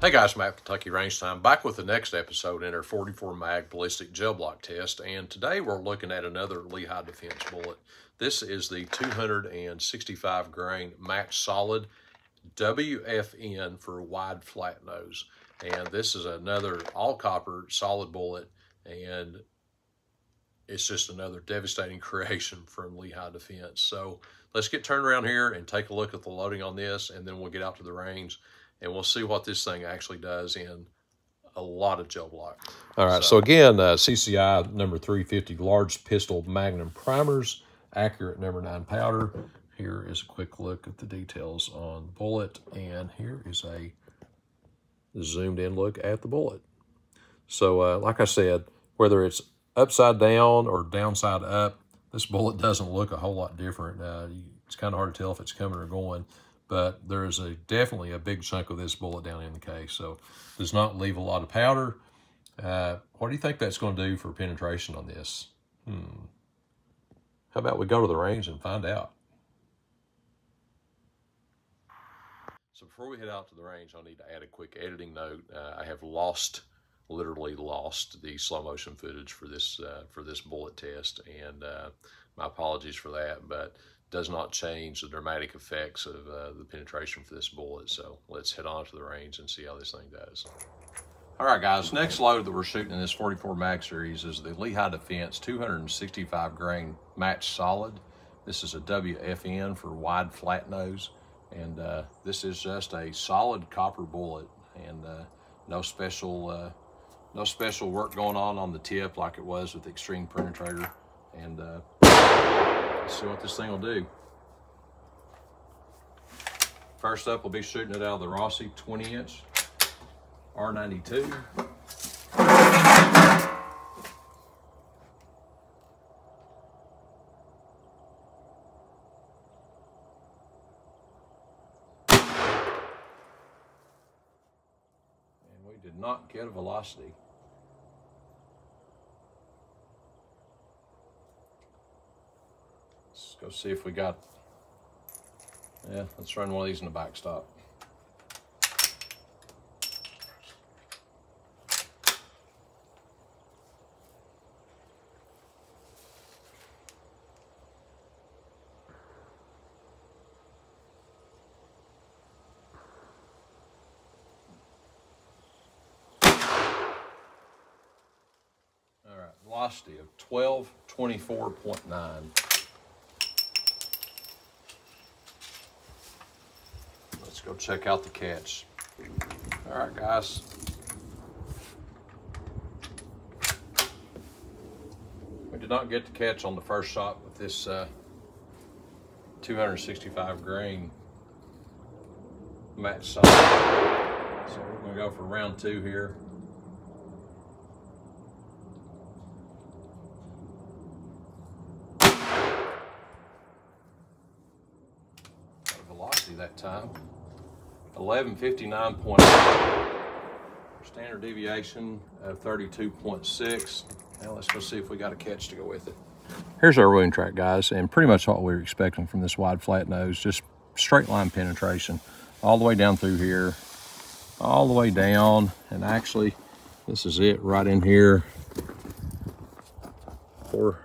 Hey guys, Matt Kentucky Range Time, back with the next episode in our 44 mag ballistic gel block test. And today we're looking at another Lehigh Defense bullet. This is the 265 grain match solid WFN for wide flat nose. And this is another all copper solid bullet. And it's just another devastating creation from Lehigh Defense. So let's get turned around here and take a look at the loading on this. And then we'll get out to the range and we'll see what this thing actually does in a lot of gel block. All right, so, so again, uh, CCI number 350 large pistol magnum primers, accurate number nine powder. Here is a quick look at the details on the bullet, and here is a zoomed in look at the bullet. So uh, like I said, whether it's upside down or downside up, this bullet doesn't look a whole lot different. Uh, it's kind of hard to tell if it's coming or going but there is a definitely a big chunk of this bullet down in the case. So does not leave a lot of powder. Uh, what do you think that's going to do for penetration on this? Hmm. How about we go to the range and find out? So before we head out to the range, I need to add a quick editing note. Uh, I have lost, literally lost the slow motion footage for this uh, for this bullet test, and uh, my apologies for that. But does not change the dramatic effects of uh, the penetration for this bullet. So let's head on to the range and see how this thing does. All right, guys, next load that we're shooting in this 44 mag series is the Lehigh Defense 265 grain match solid. This is a WFN for wide flat nose. And uh, this is just a solid copper bullet and uh, no special uh, no special work going on on the tip like it was with the Xtreme Penetrator. And uh, Let's see what this thing will do. First up, we'll be shooting it out of the Rossi 20 inch R92. And we did not get a velocity. Go see if we got, yeah, let's run one of these in the backstop. All right, velocity of 1224.9. go check out the catch. All right, guys. We did not get the catch on the first shot with this uh, 265 grain match shot. So we're gonna go for round two here. velocity that time. 1159.8. Standard deviation of 32.6. Now let's go see if we got a catch to go with it. Here's our wound track, guys, and pretty much what we were expecting from this wide flat nose, just straight line penetration all the way down through here, all the way down, and actually, this is it right in here. Four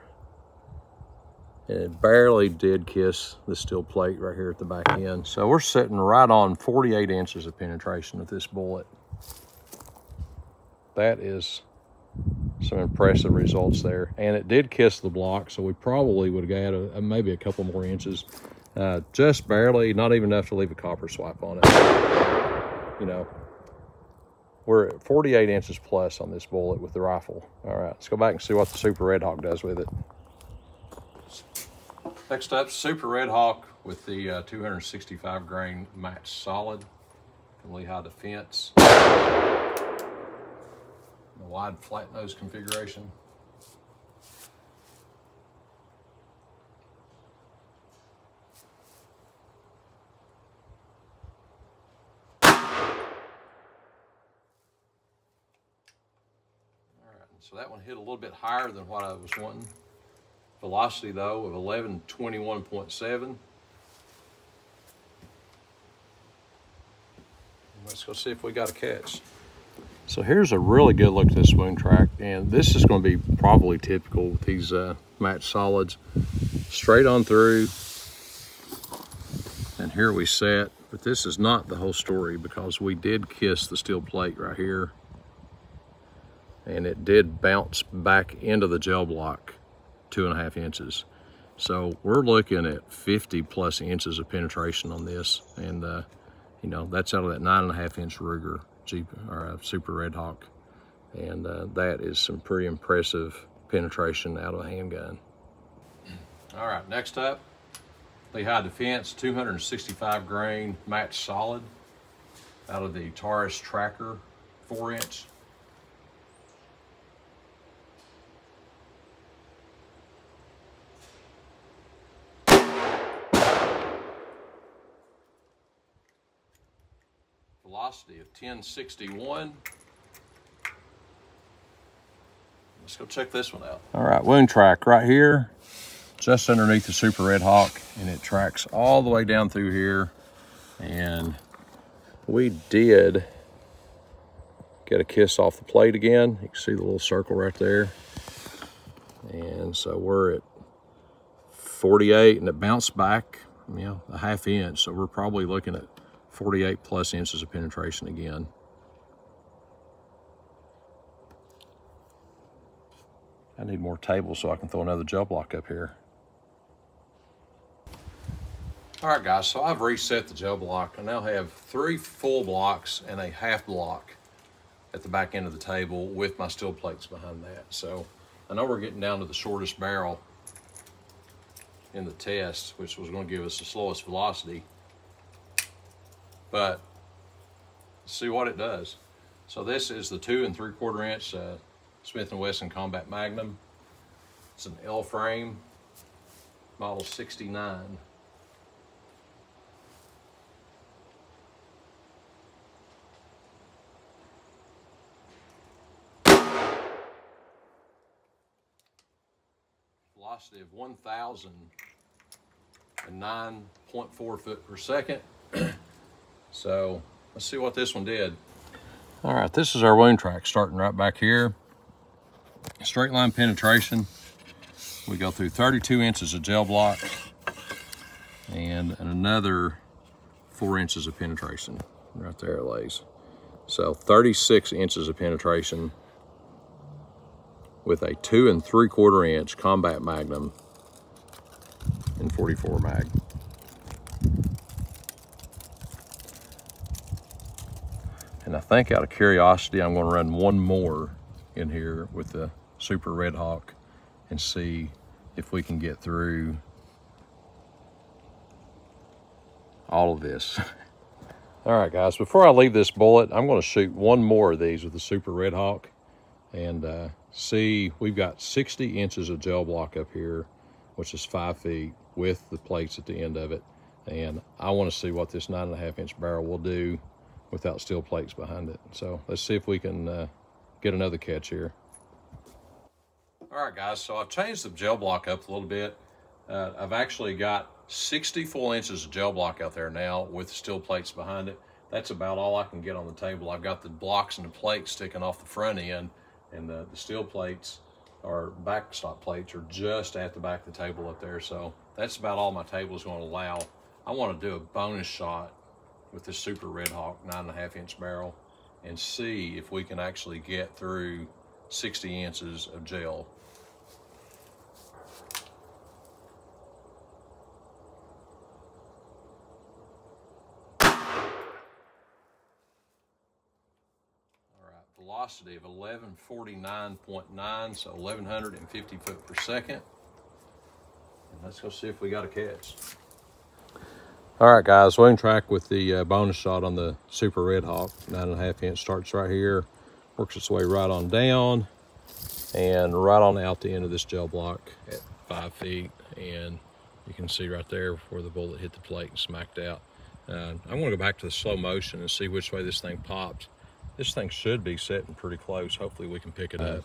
it barely did kiss the steel plate right here at the back end. So we're sitting right on 48 inches of penetration with this bullet. That is some impressive results there. And it did kiss the block, so we probably would have got a, a, maybe a couple more inches. Uh, just barely, not even enough to leave a copper swipe on it. You know, we're at 48 inches plus on this bullet with the rifle. All right, let's go back and see what the Super Red Hawk does with it. Next up, Super Red Hawk with the uh, 265 grain match solid from Lehigh Defense. The wide flat nose configuration. All right, so that one hit a little bit higher than what I was wanting. Velocity though of 1121.7. Let's go see if we got a catch. So here's a really good look at this wound track, and this is going to be probably typical with these uh, match solids. Straight on through, and here we set, but this is not the whole story because we did kiss the steel plate right here, and it did bounce back into the gel block two and a half inches. So we're looking at 50 plus inches of penetration on this, and uh, you know that's out of that nine and a half inch Ruger Jeep or a Super Red Hawk. And uh, that is some pretty impressive penetration out of a handgun. All right, next up, Lehigh Defense 265 grain match solid out of the Taurus Tracker 4 inch. Velocity of 1061. Let's go check this one out. All right, wound track right here, just underneath the Super Red Hawk, and it tracks all the way down through here. And we did get a kiss off the plate again. You can see the little circle right there. And so we're at 48 and it bounced back, you know, a half inch. So we're probably looking at 48 plus inches of penetration again. I need more tables so I can throw another gel block up here. All right, guys, so I've reset the gel block. I now have three full blocks and a half block at the back end of the table with my steel plates behind that. So I know we're getting down to the shortest barrel in the test, which was going to give us the slowest velocity but see what it does. So this is the two and three quarter inch uh, Smith & Wesson Combat Magnum. It's an L frame, model 69. Velocity of 1,009.4 foot per second. So let's see what this one did. All right, this is our wound track starting right back here. Straight line penetration. We go through 32 inches of gel block and another four inches of penetration. Right there it lays. So 36 inches of penetration with a two and three quarter inch combat magnum in 44 mag. And I think out of curiosity, I'm gonna run one more in here with the Super Red Hawk and see if we can get through all of this. all right, guys, before I leave this bullet, I'm gonna shoot one more of these with the Super Red Hawk and uh, see, we've got 60 inches of gel block up here, which is five feet with the plates at the end of it. And I wanna see what this nine and a half inch barrel will do without steel plates behind it. So let's see if we can uh, get another catch here. All right, guys, so I've changed the gel block up a little bit. Uh, I've actually got 60 full inches of gel block out there now with steel plates behind it. That's about all I can get on the table. I've got the blocks and the plates sticking off the front end, and the, the steel plates or backstop plates are just at the back of the table up there. So that's about all my table is going to allow. I want to do a bonus shot with this Super Red Hawk nine and a half inch barrel and see if we can actually get through 60 inches of gel. All right, velocity of 1149.9, so 1150 foot per second. And let's go see if we got a catch. All right, guys, wound track with the uh, bonus shot on the Super Red Hawk. Nine and a half inch starts right here, works its way right on down, and right on out the end of this gel block at five feet. And you can see right there where the bullet hit the plate and smacked out. Uh, I'm gonna go back to the slow motion and see which way this thing popped. This thing should be sitting pretty close. Hopefully we can pick it up.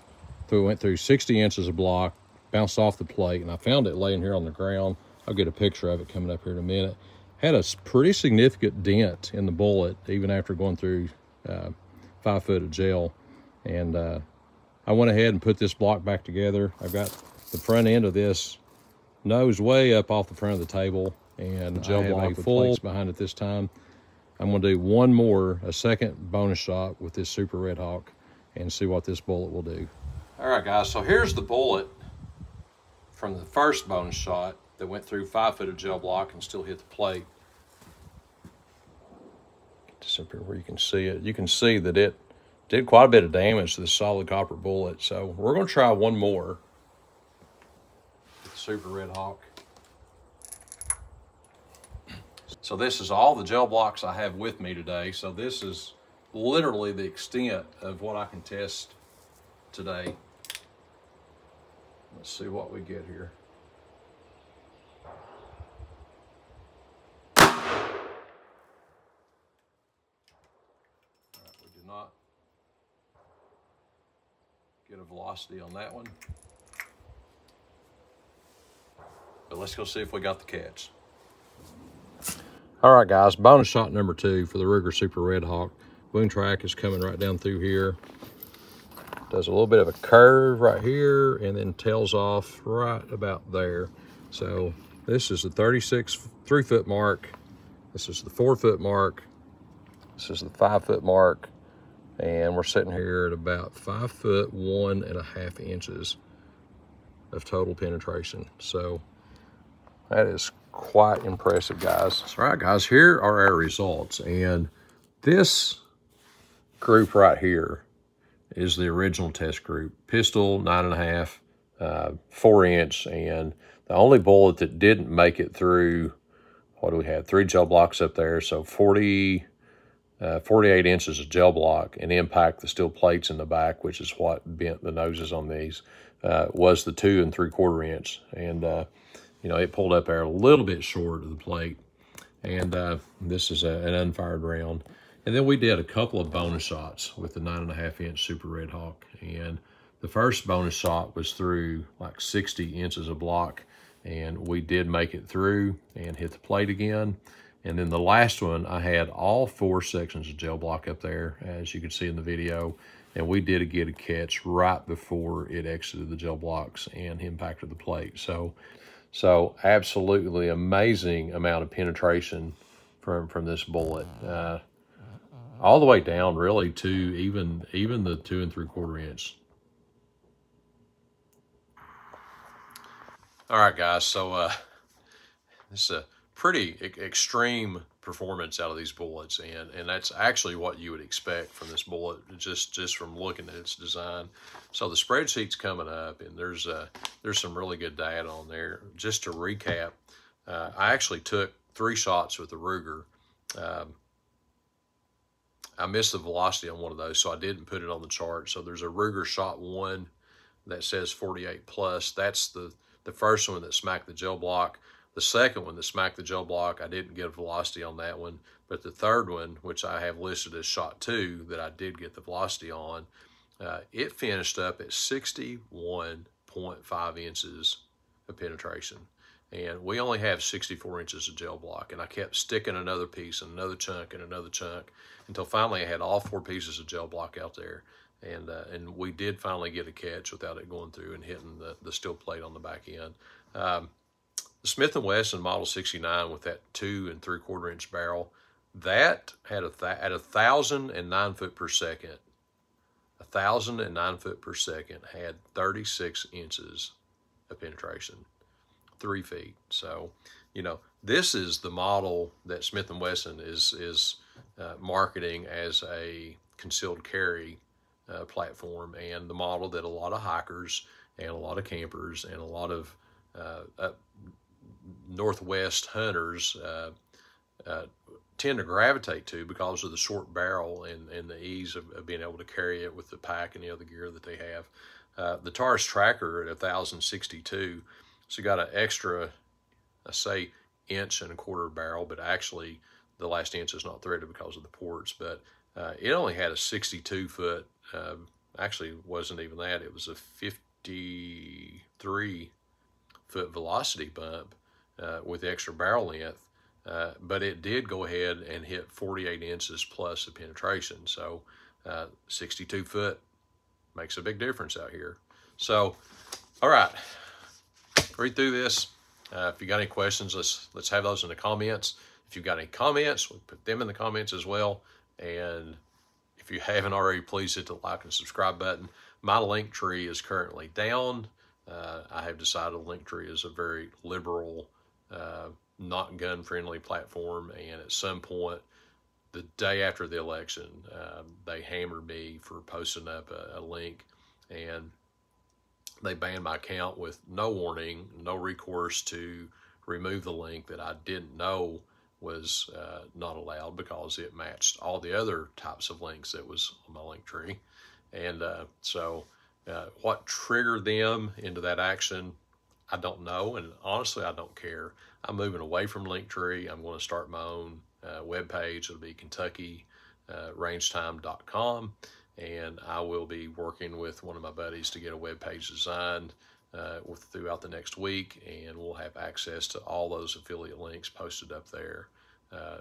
So we went through 60 inches of block, bounced off the plate, and I found it laying here on the ground. I'll get a picture of it coming up here in a minute had a pretty significant dent in the bullet, even after going through uh, five foot of gel. And uh, I went ahead and put this block back together. I've got the front end of this nose way up off the front of the table and the gel block with full behind it this time. I'm going to do one more, a second bonus shot with this Super Red Hawk and see what this bullet will do. All right, guys, so here's the bullet from the first bonus shot that went through five foot of gel block and still hit the plate. Get this up here where you can see it. You can see that it did quite a bit of damage to the solid copper bullet. So we're going to try one more. Super Red Hawk. So this is all the gel blocks I have with me today. So this is literally the extent of what I can test today. Let's see what we get here. we did not get a velocity on that one. But let's go see if we got the catch. All right, guys, bonus shot number two for the Ruger Super Red Hawk. Boom track is coming right down through here. Does a little bit of a curve right here and then tails off right about there. So this is the 36 three foot mark. This is the four foot mark. This is the five foot mark. And we're sitting here at about five foot one and a half inches of total penetration. So that is quite impressive, guys. All right, guys, here are our results. And this group right here is the original test group. Pistol, nine and a half, uh, four inch, and the only bullet that didn't make it through, what do we have? Three gel blocks up there, so 40, uh, 48 inches of gel block and impact the steel plates in the back, which is what bent the noses on these, uh, was the two and three quarter inch. And uh, you know, it pulled up there a little bit short of the plate. And uh, this is a, an unfired round. And then we did a couple of bonus shots with the nine and a half inch Super Red Hawk. And the first bonus shot was through like 60 inches of block. And we did make it through and hit the plate again. And then the last one, I had all four sections of gel block up there, as you can see in the video. And we did get a catch right before it exited the gel blocks and impacted the plate. So so absolutely amazing amount of penetration from from this bullet, uh, all the way down really to even even the two and three quarter inch. All right, guys. So uh, this is a pretty e extreme performance out of these bullets, and and that's actually what you would expect from this bullet, just just from looking at its design. So the spreadsheet's coming up, and there's uh, there's some really good data on there. Just to recap, uh, I actually took three shots with the Ruger. Um, I missed the velocity on one of those, so I didn't put it on the chart. So there's a Ruger shot one that says 48 plus. That's the the first one that smacked the gel block. The second one, the smack the gel block, I didn't get a velocity on that one. But the third one, which I have listed as shot two, that I did get the velocity on, uh, it finished up at 61.5 inches of penetration. And we only have 64 inches of gel block. And I kept sticking another piece and another chunk and another chunk until finally I had all four pieces of gel block out there. And uh, and we did finally get a catch without it going through and hitting the, the steel plate on the back end. Um, Smith & Wesson Model 69 with that two and three quarter inch barrel, that had a th at a thousand and nine foot per second, a thousand and nine foot per second had 36 inches of penetration, three feet. So, you know, this is the model that Smith & Wesson is, is uh, marketing as a concealed carry uh, platform and the model that a lot of hikers and a lot of campers and a lot of uh, Northwest hunters uh, uh, tend to gravitate to because of the short barrel and, and the ease of, of, being able to carry it with the pack and the other gear that they have. Uh, the Taurus Tracker at 1062, so you got an extra, I say inch and a quarter barrel, but actually the last inch is not threaded because of the ports, but uh, it only had a 62 foot, uh, actually wasn't even that, it was a 53 foot velocity bump uh, with extra barrel length uh, but it did go ahead and hit 48 inches plus of penetration. So uh, 62 foot makes a big difference out here. So, all right, read through this. Uh, if you got any questions, let's let's have those in the comments. If you've got any comments, we'll put them in the comments as well. And if you haven't already, please hit the like and subscribe button. My Linktree is currently down. Uh, I have decided Linktree is a very liberal, uh, not gun friendly platform. And at some point, the day after the election, um, they hammered me for posting up a, a, link and they banned my account with no warning, no recourse to remove the link that I didn't know was uh, not allowed because it matched all the other types of links that was on my Linktree. And uh, so uh, what triggered them into that action, I don't know. And honestly, I don't care. I'm moving away from Linktree. I'm going to start my own uh, webpage. It'll be KentuckyRangeTime.com. Uh, and I will be working with one of my buddies to get a web page designed uh, throughout the next week, and we'll have access to all those affiliate links posted up there, uh,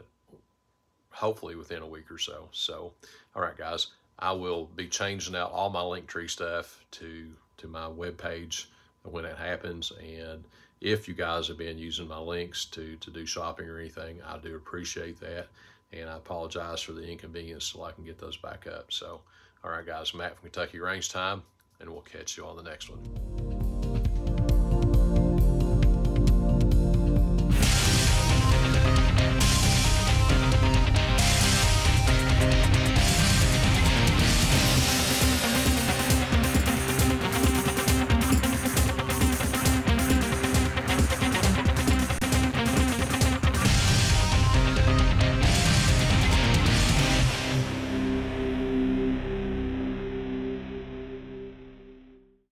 hopefully within a week or so. So, all right, guys, I will be changing out all my Linktree stuff to to my webpage when it happens. And if you guys have been using my links to to do shopping or anything, I do appreciate that. And I apologize for the inconvenience till I can get those back up. So, all right, guys, Matt from Kentucky Range Time, and we'll catch you on the next one.